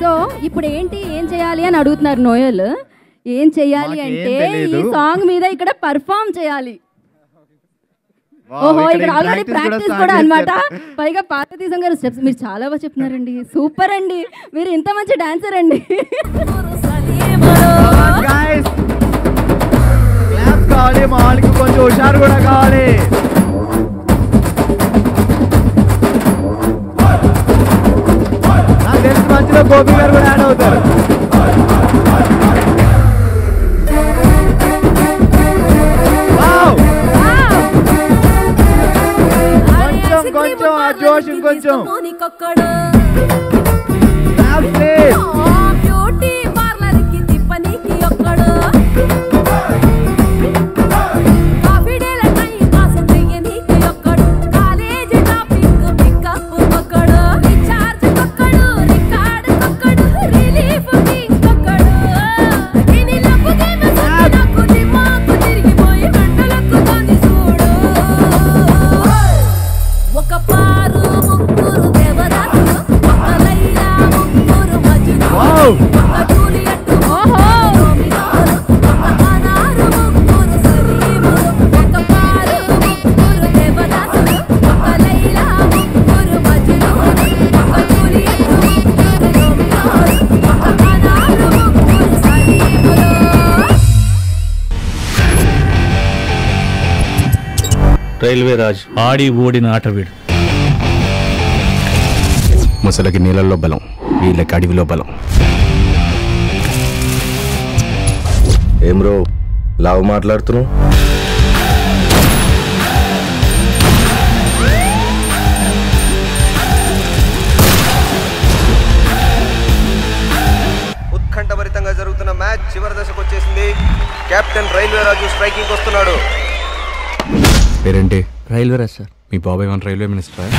So ఇప్పుడు ఏంటి ఏం చేయాలి అని అడుగుతున్నారు నోయల్? ఏం చేయాలి అంటే. ఈ సాంగ్ మీద ఇక్కడ పర్ఫామ్ చేయాలి. ఓహో ఇక్కడ ఆల్రెడీ ప్రాక్టీస్ కూడా అన్నమాట చేశారు. పైగా పార్వతీ గారు స్టెప్స్ మీరు చాలా బాగా చెప్తున్నారండి. సూపర్ అండి. మీరు ఇంత మంచి డాన్సర్ అండి. Guys, claps కావాలి మా వాళ్ళకి కొంచెం హుషారు కూడా కావాలి. గోపి గారు కూడా యాడ్ అవుతారు! కొంచెం కొంచెం ఆ జోష్ ఇంకొంచెం రైల్వే రాజ్. ఆడి ఓడిన ఆటవీడు ముసలకి నీళ్ళల్లో బలం వీళ్ళకి అడవిలో బలం. ఏం రో లావు మాట్లాడుతున్నావు? ఉత్కంఠభరితంగా జరుగుతున్న మ్యాచ్ చివరి దశకు వచ్చేసింది. కెప్టెన్ రైల్వే రాజు స్ట్రైకింగ్ వస్తున్నాడు. పేరేంటి? Railway Raj sir. మీ బాబాయ్ వన్ రైల్వే మినిస్టర్?